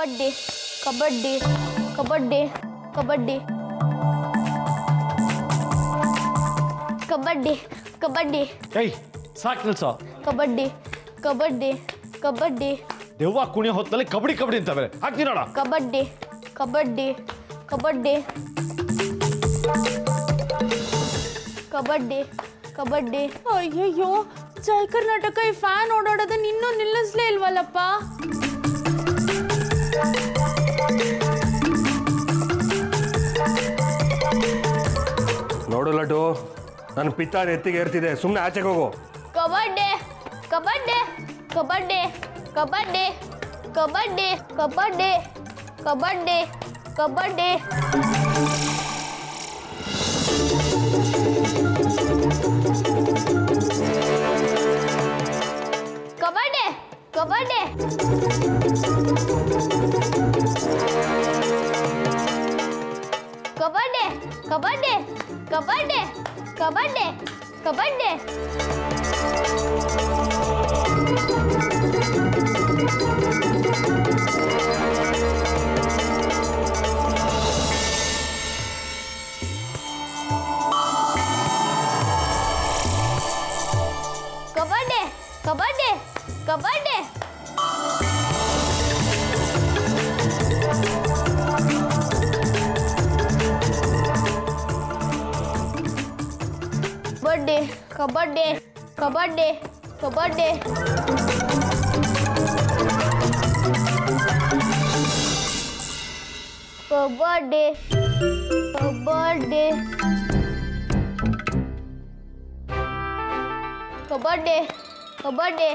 ಕಬಡ್ಡಿ ಕಬಡ್ಡಿ ಕಬಡ್ಡಿ ಕಬಡ್ಡಿ. ಕಬಡ್ಡಿ ಕಬಡ್ಡಿ. ಏಯ್ ಸಾಕು ಸಾ ಕಬಡ್ಡಿ ಕಬಡ್ಡಿ ಕಬಡ್ಡಿ. ದೆವ್ವ ಕುಣಿ ಹೊತ್ತಲ್ಲಿ ಕಬಡ್ಡಿ ಕಬಡ್ಡಿ ಅಂತ ಬೇರೆ ಹಾಕ್ತೀನಿ ನೋಡ. ಕಬಡ್ಡಿ ಕಬಡ್ಡಿ ಕಬಡ್ಡಿ. ಕಬಡ್ಡಿ ಕಬಡ್ಡಿ. ಅಯ್ಯಯ್ಯೋ ಜೈ ಕರ್ನಾಟಕ ಈ ಫ್ಯಾನ್ ಓಡಾಡೋದನ್ನ ಇನ್ನೂ ನಿಲ್ಲಿಸ್ಲೇ ಇಲ್ವಲ್ಲಪ್ಪ? ನೋಡು ಲಡ್ಡು ನನ್ನ ಪಿತ್ತ ಎತ್ತಿಗೆ ಏರ್ತಿದೆ. ಸುಮ್ಮನೆ ಆಚೆಗೆ ಹೋಗು. ಕಬಡ್ಡಿ ಕಬಡ್ಡಿ ಕಬಡ್ಡಿ ಕಬಡ್ಡಿ ಕಬಡ್ಡಿ ಕಬಡ್ಡಿ ಕಬಡ್ಡಿ ಕಬಡ್ಡಿ. ಕಬಡ್ಡಿ ಕಬಡ್ಡಿ. కబడ్డీ కబడ్డీ కబడ్డీ కబడ్డీ कबड्डे कबड्डे कबड्डे कबड्डे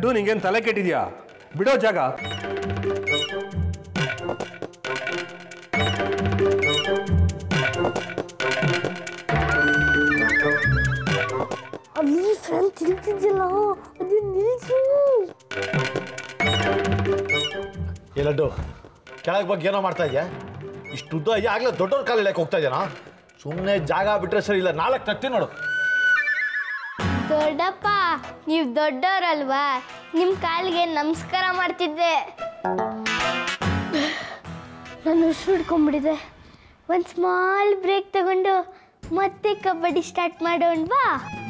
ಲಡ್ಡು ನಿಂಗೇನು ತಲೆ ಕೆಟ್ಟಿದ್ಯಾ? ಬಿಡೋ ಜಾಗ. ಅಲ್ಲಿ ಫ್ರೆಂಡ್ ತಿಂತಿದ್ಯಲ್ಲ ಅದು ನಿಲ್ಸು ಏ ಲಡ್ಡು ಕೆಳಗೆ ಬಗ್ಗೆ ಏನೋ ಮಾಡ್ತಾ ಇದೆಯಾ? ಇಷ್ಟು ಉದ್ದ ಅಯ್ಯ ಆಗ್ಲೇ ದೊಡ್ಡವ್ರ ಕಾಲ ಇಳಿಯಕ್ಕೆ ಹೋಗ್ತಾ ಇದೆಯಾ ಸುಮ್ಮನೆ ಜಾಗ ಬಿಟ್ರೆ ಸರಿ ಇಲ್ಲ ನಾಲ್ಕು ತಟ್ಟಿ ನೋಡು. ದೊಡ್ಡಪ್ಪ ನೀವು ದೊಡ್ಡವರಲ್ವಾ? ನಿಮ್ಮ ಕಾಲಿಗೆ ನಮಸ್ಕಾರ ಮಾಡ್ತಿದ್ದೆ. ನಾನು ಉಸಿರು ಒಂದು ಸ್ಮಾಲ್ ಬ್ರೇಕ್ ತಗೊಂಡು ಮತ್ತೆ ಕಬಡ್ಡಿ ಸ್ಟಾರ್ಟ್ ಮಾಡೋಣವಾ ಫ್ಯಾನ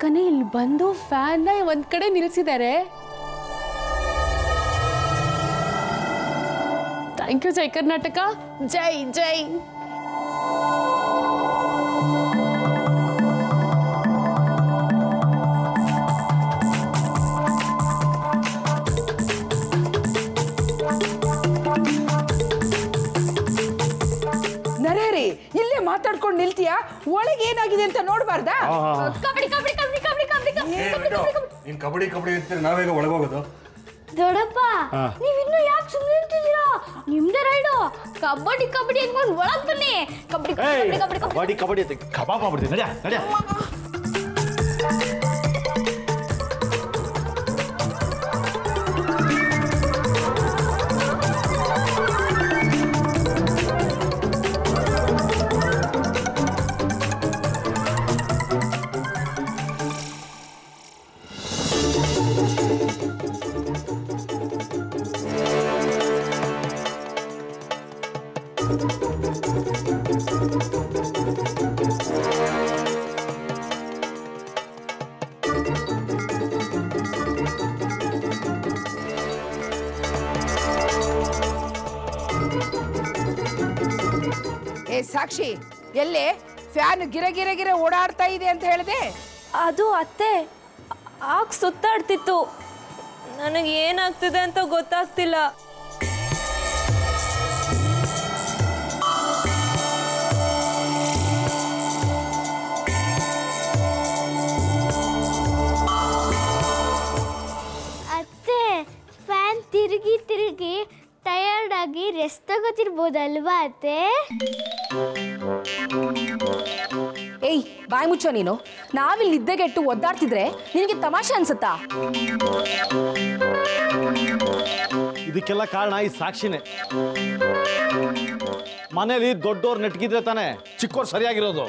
ಕರ್ನಾಟಕನೇ ಇಲ್ಲಿ ಬಂದು ಫ್ಯಾನ್ನ ಒಂದ್ ಕಡೆ ನಿಲ್ಸಿದ್ದಾರೆ ಥ್ಯಾಂಕ್ ಯು ಜೈ ಕರ್ನಾಟಕ ಜೈ ಜೈ ನರೇರಿ ಇಲ್ಲೇ ಮಾತಾಡ್ಕೊಂಡು ನಿಲ್ತೀಯಾ? ಒಳಗೆ ಏನಾಗಿದೆ ಅಂತ ನೋಡ್ಬಾರ್ದಾ? ಕಬಡ್ಡಿ ಕಬಡ್ಡಿ ಕಬಡ್ಡಿ ಕಬಡ್ಡಿ ಕಬಡ್ಡಿ ಕಬಡ್ಡಿ ನೀನು ಕಬಡ್ಡಿ ಕಬಡ್ಡಿ ಅಂತೀರಿ ನಾವೇಗ ಒಳಗೋಗೋದು ದೊಡ್ಡಪ್ಪ ನೀವಿನ್ನೂ ಯಾಕೆ ಸುಮ್ಮನೆ ನಿಂತಿದ್ದೀರಾ ನಿಮ್ದೇ ರೈಡು ಕಬಡ್ಡಿ ಕಬಡ್ಡಿ ಅನ್ಕೊಂಡು ಒಳಗ್ ಬನ್ನಿ ಕಬಡ್ಡಿ ಏಯ್ ಕಬಡ್ಡಿ ಕಬಡ್ಡಿ ಕಬಡ್ಡಿ ಕಬಡ್ಡಿ ಕಬಡ್ಡಿ ಅಂತ ಕಬಾಬ್ ಮಾಡ್ಬಿಡ್ತೀನಿ ನಡ್ಯಾ ನಡ್ಯಾ ಸಾಕ್ಷಿ ಎಲ್ಲಿ? ಫ್ಯಾನ್ ಗಿರ ಗಿರ ಗಿರೆ ಓಡಾಡ್ತಾ ಇದೆ ಅಂತ ಹೇಳಿದೆ? ಅದು ಅತ್ತೆ ಆಗ ಸುತ್ತಾಡ್ತಿತ್ತು. ನನಗೆ ಏನಾಗ್ತಿದೆ ಅಂತ ಗೊತ್ತಾಗ್ತಿಲ್ಲ. ಅತ್ತೆ ಫ್ಯಾನ್ ತಿರುಗಿ ತಿರುಗಿ ತಗೋತಿರ್ಬೋದಲ್ವಾ ಅತ್ತೆ? ಏಯ್ ಬಾಯ್ ಮುಚ್ಚೋ ನೀನು. ನಾವಿಲ್ಲಿ ನಿದ್ದೆಗೆಟ್ಟು ಒದ್ದಾಡ್ತಿದ್ರೆ ನಿನಗೆ ತಮಾಷೆ ಅನ್ಸುತ್ತಾ? ಇದಕ್ಕೆಲ್ಲ ಕಾರಣ ಈ ಸಾಕ್ಷಿನೇ. ಮನೇಲಿ ದೊಡ್ಡೋರು ನೆಟ್ಗಿದ್ರೆ ತಾನೆ ಚಿಕ್ಕೋರು ಸರಿಯಾಗಿರೋದು.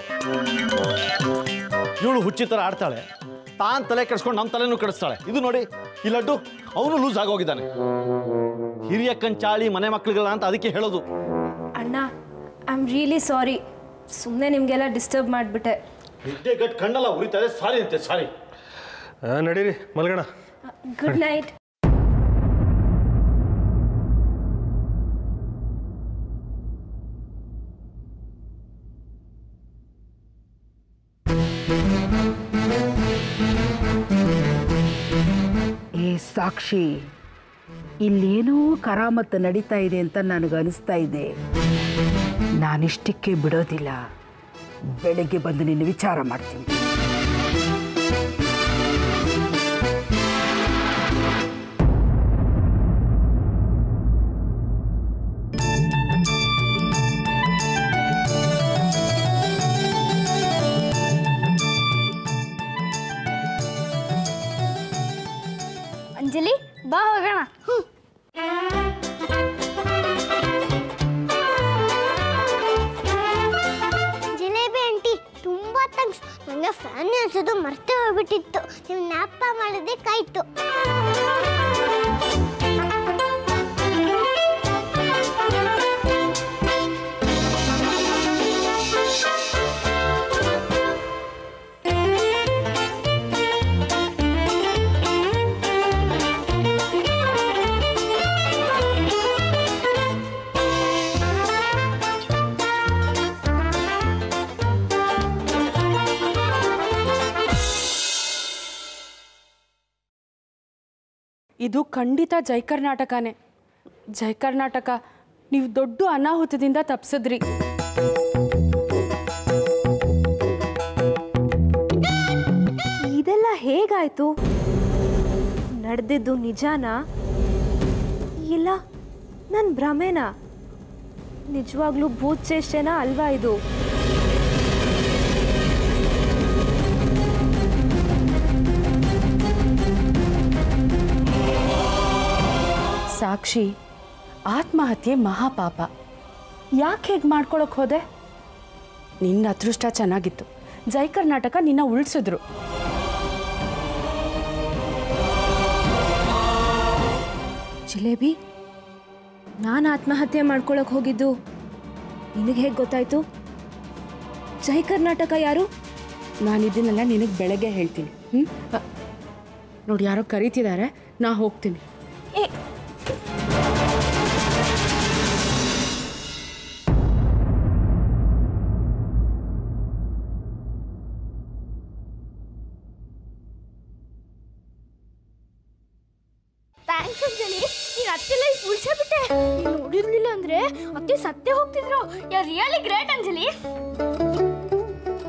ಇವಳು ಹುಚ್ಚಿ ಥರ ಆಡ್ತಾಳೆ. ತಾನ್ ತಲೆ ಕೆಡಿಸ್ಕೊಂಡು ನಮ್ಮ ತಲೆನೂ ಕೆಡಿಸ್ತಾಳೆ. ಇದು ನೋಡಿ ಈ ಲಡ್ಡು ಅವನು ಲೂಸ್ ಆಗೋಗಿದ್ದಾನೆ. ಹಿರಿಯ ಕಂಚಾಳಿ ಮನೆ ಮಕ್ಳುಗಳ ಅಂತ ಅದಕ್ಕೆ ಹೇಳೋದು. ಅಣ್ಣ ಐ ಆಮ್ ರಿಯಲಿ ಸಾರಿ ಸುಮ್ಮನೆ ನಿಮಗೆಲ್ಲ ಡಿಸ್ಟರ್ಬ್ ಮಾಡಿಬಿಟ್ಟೆ. ನಿದ್ದೆ ಗಟ್ ಕಣ್ಣಲ್ಲ ಉರಿತಾರೆ ಸಾರಿ ಅಂತೆ ಸಾರಿ. ನಡೀರಿ ಮಲ್ಗಣ. ಗುಡ್ ನೈಟ್ ಸಾಕ್ಷಿ. ಇಲ್ಲೇನೋ ಕರಾಮತ್ತು ನಡೀತಾ ಇದೆ ಅಂತ ನನಗೆ ಅನಿಸ್ತಾ ಇದೆ. ನಾನಿಷ್ಟಕ್ಕೆ ಬಿಡೋದಿಲ್ಲ. ಬೆಳಗ್ಗೆ ಬಂದು ನಿನ್ನ ವಿಚಾರ ಮಾಡ್ತೀನಿ. ಇದು ಖಂಡಿತ ಜೈ ಕರ್ನಾಟಕನೇ. ಜೈ ಕರ್ನಾಟಕ, ನೀವು ದೊಡ್ಡ ಅನಾಹುತದಿಂದ ತಪ್ಸಿದ್ರಿ. ಇದೆಲ್ಲ ಹೇಗಾಯ್ತು? ನಡೆದಿದ್ದು ನಿಜಾನಾ? ಇಲ್ಲ ನನ್ನ ಭ್ರಮೆನಾ? ನಿಜವಾಗ್ಲೂ ಭೂತ್ ಚೇಷ್ಟೇನಾ ಅಲ್ವಾ ಇದು? ಸಾಕ್ಷಿ ಆತ್ಮಹತ್ಯೆ ಮಹಾಪಾಪ. ಯಾಕೆ ಹೇಗೆ ಮಾಡ್ಕೊಳಕ್ ಹೋದೆ? ನಿನ್ನ ಅದೃಷ್ಟ ಚೆನ್ನಾಗಿತ್ತು. ಜೈ ಕರ್ನಾಟಕ ನಿನ್ನ ಉಳಿಸಿದ್ರು. ಜಿಲೇಬಿ ನಾನು ಆತ್ಮಹತ್ಯೆ ಮಾಡ್ಕೊಳಕ್ ಹೋಗಿದ್ದು ನಿನಗೆ ಹೇಗೆ ಗೊತ್ತಾಯ್ತು? ಜೈ ಕರ್ನಾಟಕ ಯಾರು? ನಾನು ಇದನ್ನೆಲ್ಲ ನಿನಗೆ ಬೆಳಗ್ಗೆ ಹೇಳ್ತೀನಿ ಹ್ಞೂ ನೋಡಿ ಯಾರೋ ಕರೀತಿದ್ದಾರೆ ನಾ ಹೋಗ್ತೀನಿ. ಏ ಅತ್ತೆ ಸತ್ಯ ಹೋಗ್ತಿದ್ರು. Yeah really great Anjali.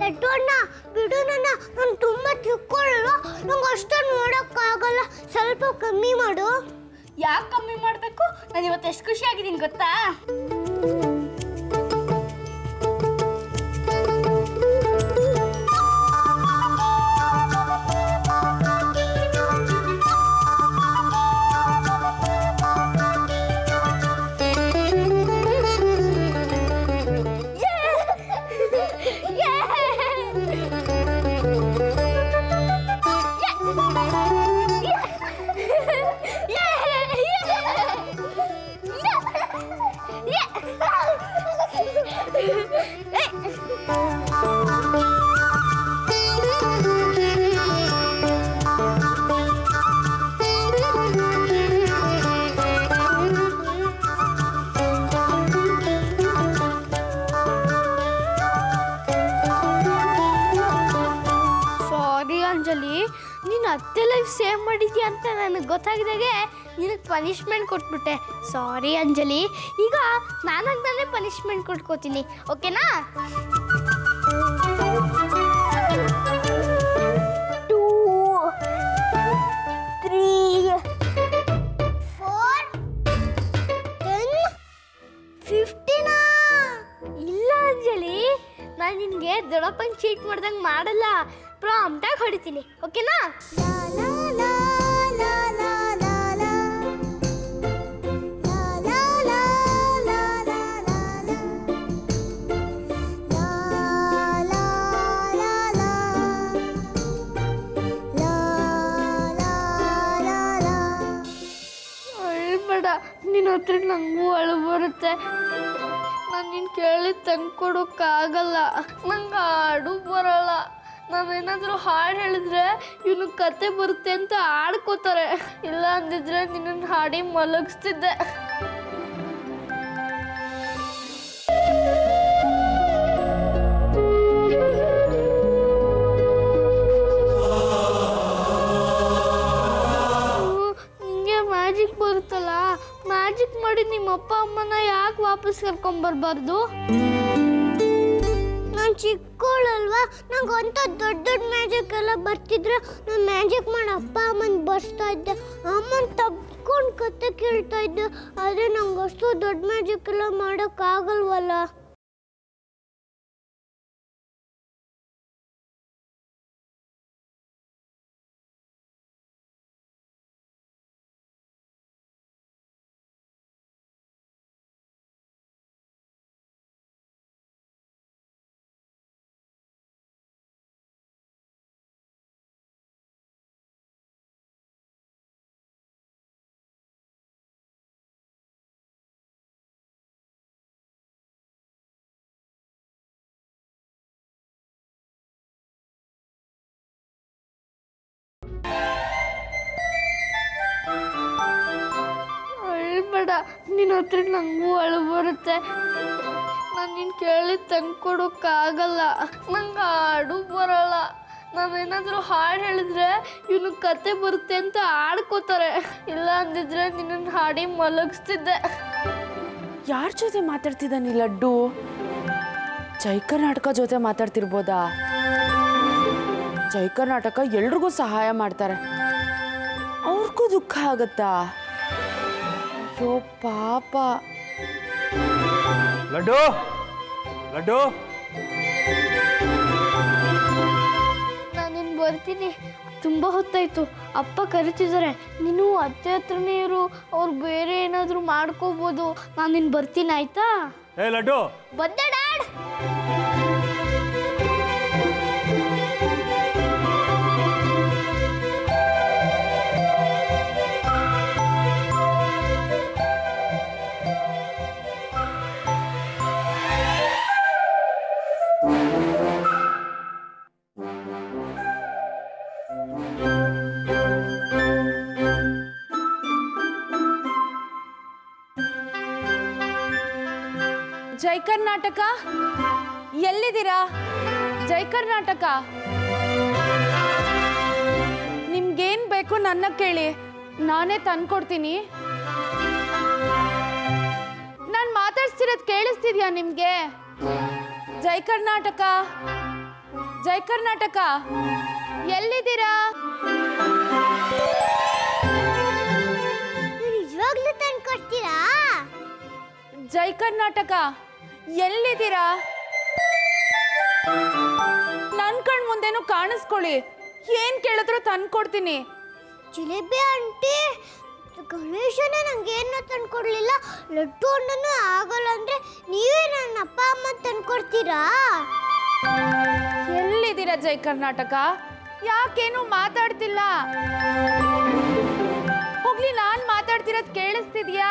Laddu ಅಣ್ಣ ಬಿಡು ನನ್ನ. ನಾನು ತುಂಬಾ ತಿಳ್ಕೊಳ್ಳಲ್ವ ನಂಗೆ ಅಷ್ಟೊಂದು ನೋಡೋಕ್ಕಾಗಲ್ಲ. ಸ್ವಲ್ಪ ಕಮ್ಮಿ ಮಾಡು. ಯಾಕೆ ಕಮ್ಮಿ ಮಾಡಬೇಕು? ನಾನು ಇವತ್ತು ಎಷ್ಟು ಖುಷಿಯಾಗಿದ್ದೀನಿ ಗೊತ್ತಾ? ಗೊತ್ತಾಗಿದಾಗೆ ನಿನಗೆ ಪನಿಷ್ಮೆಂಟ್ ಕೊಟ್ಬಿಟ್ಟೆ. ಸಾರಿ ಅಂಜಲಿ. ಈಗ ನಾನು ನಾನೇ ಪನಿಷ್ಮೆಂಟ್ ಕೊಟ್ಕೋತೀನಿ ಓಕೆನಾ ನಾನು ನಿನಗೆ ಚೀಟ್ ಮಾಡ್ದಂಗೆ ಮಾಡಲ್ಲ. ಪ್ರಾಂಪ್ಟಾಗಿ ಹೊಡಿತೀನಿ. ಓಕೆನಾ ನಿನ್ನ ಹತ್ರ ನಂಗೂ ಅಳು ಬರುತ್ತೆ. ನಾನು ನೀನು ಕೇಳಿ ತಂದು ಕೊಡೋಕ್ಕಾಗಲ್ಲ. ನಂಗೆ ಹಾಡು ಬರಲ್ಲ. ನಾವೇನಾದರೂ ಹಾಡು ಹೇಳಿದ್ರೆ ಇವನು ಕತೆ ಬರುತ್ತೆ ಅಂತ ಆಡ್ಕೋತಾರೆ ಇಲ್ಲ ಅಂದಿದ್ರೆ ನಿನ್ನನ್ನು ಹಾಡಿ ಮಲಗಿಸ್ತಿದ್ದೆ. ಮಾಡಿ ನಿಮ್ಮ ಅಪ್ಪ ಅಮ್ಮನ ಯಾಕೆ ವಾಪಸ್ ಕರ್ಕೊಂಬರ್ಬಾರ್ದು ನಾನು ಚಿಕ್ಕವಳಲ್ವಾ ನಂಗೆ ಅಂತ ದೊಡ್ಡ ದೊಡ್ಡ ಮ್ಯಾಜಿಕ್ ಎಲ್ಲ ಬರ್ತಿದ್ರೆ ನಾನು ಮ್ಯಾಜಿಕ್ ಮಾಡಿ ಅಪ್ಪ ಅಮ್ಮನ ಬರ್ಸ್ತಾ ಇದ್ದೆ. ಅಮ್ಮನ ತಪ್ಕೊಂಡು ಕತೆ ಕೇಳ್ತಾ ಇದ್ದೆ. ಆದರೆ ನಂಗೆ ಅಷ್ಟು ದೊಡ್ಡ ಮ್ಯಾಜಿಕ್ ಎಲ್ಲ ಮಾಡೋಕ್ಕಾಗಲ್ವಲ್ಲ. ನಿನ್ನ ಹತ್ರ ನಂಗೂ ಅಳು ಬರುತ್ತೆ. ನಾನು ನೀನು ಕೇಳಿ ತಂದ್ಕೊಡೋಕ್ಕಾಗಲ್ಲ ನಂಗೆ ಹಾಡು ಬರಲ್ಲ. ನಾವೇನಾದರೂ ಹಾಡು ಹೇಳಿದ್ರೆ ಇವನು ಕತೆ ಬರುತ್ತೆ ಅಂತ ಆಡ್ಕೋತಾರೆ. ಇಲ್ಲ ಅಂದಿದ್ರೆ ನಿನ್ನನ್ನು ಹಾಡಿ ಮಲಗಿಸ್ತಿದ್ದೆ. ಯಾರ ಜೊತೆ ಮಾತಾಡ್ತಿದ್ದಾನೆ ನೀ ಲಡ್ಡು? ಜೈ ಕರ್ನಾಟಕ ಜೊತೆ ಮಾತಾಡ್ತಿರ್ಬೋದಾ? ಜೈ ಕರ್ನಾಟಕ ಎಲ್ರಿಗೂ ಸಹಾಯ ಮಾಡ್ತಾರೆ. ಅವ್ರಿಗೂ ದುಃಖ ಆಗತ್ತಾ? ಅಯ್ಯೋ ಪಾಪ. ಲಡ್ಡು ಲಡ್ಡು. ನಾನಿನ್ ಬರ್ತೀನಿ. ತುಂಬಾ ಹೊತ್ತಾಯ್ತು. ಅಪ್ಪ ಕರಿತಿದ್ದಾರೆ ನೀನು ಅತ್ತೆ ಹತ್ರನೇ ಇರು. ಅವ್ರು ಬೇರೆ ಏನಾದರೂ ಮಾಡ್ಕೋಬೋದು. ನಾನು ನಿನ್ ಬರ್ತೀನಿ ಆಯ್ತಾ? ಏ ಲಡ್ಡು. ಬಂದೆ ಡ್ಯಾಡ್. ಜೈ ಕರ್ನಾಟಕ. ಎಲ್ಲಿದ್ದೀರಾ? ಜೈ ಕರ್ನಾಟಕ. ನಿಮ್ಗೇನು ಬೇಕು ನನ್ನ ಕೇಳಿ. ನಾನೇ ತಂದ್ಕೊಡ್ತೀನಿ. ನಾನು ಮಾತಾಡ್ಸ್ತಿರೋದು ಕೇಳಿಸ್ತಿದ್ಯಾ ನಿಮಗೆ? ಜೈ ಕರ್ನಾಟಕ. ಜೈ ಕರ್ನಾಟಕ. ಎಲ್ಲಿದ್ದೀರಾ? ನಿಜವಾಗ್ಲೂ ತಂದ್ಕೊಡ್ತೀರಾ? ಜೈ ಕರ್ನಾಟಕ. ಎಲ್ಲಿದ್ದೀರಾ? ನನ್ ಕಣ್ ಮುಂದೇನು ಕಾಣಿಸ್ಕೊಳ್ಳಿ. ಏನ್ ಕೇಳಿದ್ರು ತಂದ್ಕೊಡ್ತೀನಿ. ಜಿಲೇಬಿ ಆಂಟಿ ಗಣೇಶನ ನಂಗೆ ಏನು ತಂದ್ಕೊಡ್ಲಿಲ್ಲ. ಲಡ್ಡು ಅಣ್ಣನು ಆಗಲ್ಲ ಅಂದ್ರೆ ನೀವೇ ನನ್ನ ಅಪ್ಪ ಅಮ್ಮ ತಂದ್ಕೊಡ್ತೀರಾ? ಎಲ್ಲಿದ್ದೀರಾ ಜೈ ಕರ್ನಾಟಕ? ಯಾಕೇನು ಮಾತಾಡ್ತಿಲ್ಲ. ಹೋಗ್ಲಿ ನಾನ್ ಮಾತಾಡ್ತಿರೋದ್ ಕೇಳಿಸ್ತಿದ್ಯಾ?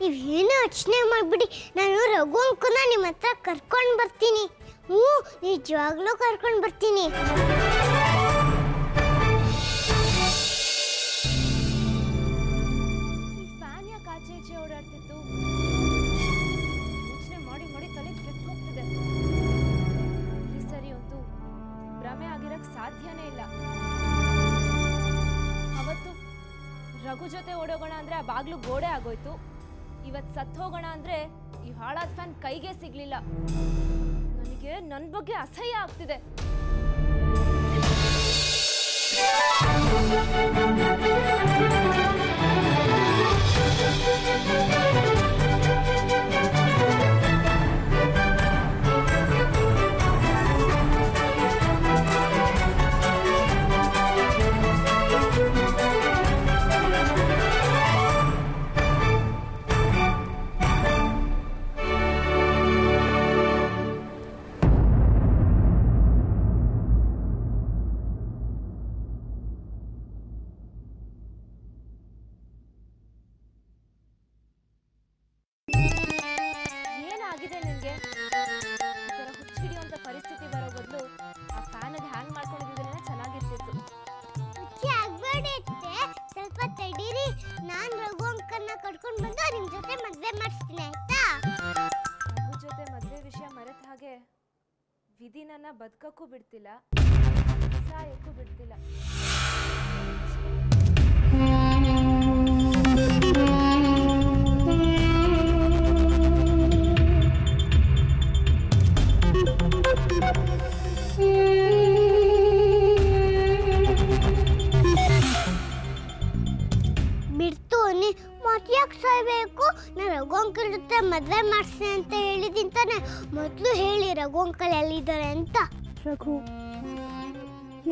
ನೀವು ಏನು ಯೋಚನೆ ಮಾಡಿಬಿಡಿ. ನಾನು ರಘು ನಿಮ್ಮ ಹತ್ರ ಕರ್ಕೊಂಡು ಬರ್ತೀನಿ. ಹ್ಞೂ ನಿಜವಾಗ್ಲೂ ಕರ್ಕೊಂಡು ಬರ್ತೀನಿ. ಜೊತೆ ಓಡೋಗೋಣ ಅಂದ್ರೆ ಆ ಬಾಗ್ಲು ಗೋಡೆ ಆಗೋಯ್ತು. ಇವತ್ ಸತ್ ಹೋಗೋಣ ಅಂದ್ರೆ ಈ ಹಾಳಾದ ಫ್ಯಾನ್ ಕೈಗೆ ಸಿಗ್ಲಿಲ್ಲ. ನನಗೆ ನನ್ನ ಬಗ್ಗೆ ಅಸಹ್ಯ ಆಗ್ತಿದೆ. ಹ್ಯಾಂಗ್ ಮಾಡ್ಕೊಂಡಿದ್ರೆ ಚೆನ್ನಾಗಿರ್ತಿತ್ತು. ಮುಖ್ಯ ಆಗ್ಬೇಡಿ ಅತ್ತೆ. ಸ್ವಲ್ಪ ತಡೀರಿ. ನಾನು ರಘು ಅಂಕನ್ನ ಕರ್ಕೊಂಡು ಬಂದು ನಿಮ್ಮ ಜೊತೆ ಮದುವೆ ಮಾಡಿಸ್ತೀನಿ ಆಯ್ತಾ? ರಘು ಜೊತೆ ಮದುವೆ ವಿಷಯ ಮರೆತ ಹಾಗೆ ವಿಧಿ ನನ್ನ ಬದುಕಕ್ಕೂ ಬಿಡ್ತಿಲ್ಲ ಸಾಯಕ್ಕೂ ಬಿಡ್ತಿಲ್ಲ. ಬಿಡ್ತು ನೀ ಮತ್ತೆ ಯಾಕೆ ಸಾಯ್ಬೇಕು? ನಾನು ರಘುವಂಕಲ್ ಜೊತೆ ಮದುವೆ ಮಾಡಿಸ್ತೀನಿ ಅಂತ ಹೇಳಿದ್ದೀನಿ ತಾನೆ. ಮೊದಲು ಹೇಳಿ ರಘುವಂಕಲ್ ಎಲ್ಲಿದ್ದಾರೆ ಅಂತ. ರಘು,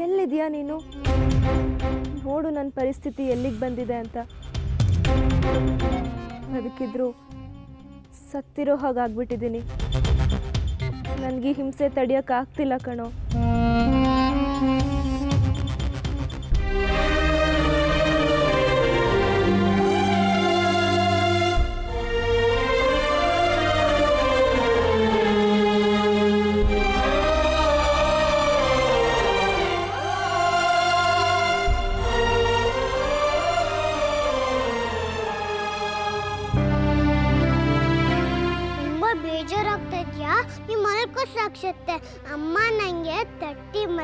ಎಲ್ಲಿದೆಯಾ ನೀನು? ನೋಡು ನನ್ನ ಪರಿಸ್ಥಿತಿ ಎಲ್ಲಿಗೆ ಬಂದಿದೆ ಅಂತ. ಬದುಕಿದ್ರು, ಸತ್ತಿರೋ ಹಾಗಾಗ್ಬಿಟ್ಟಿದ್ದೀನಿ ನನಗೆ ಹಿಂಸೆ ತಡಿಯೋಕ್ಕಾಗ್ತಿಲ್ಲ ಕಣೋ.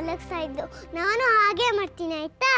ಮಲಗ್ತಾ ಇದ್ದು ನಾನು ಹಾಗೆ ಮಾಡ್ತೀನಿ ಆಯ್ತಾ?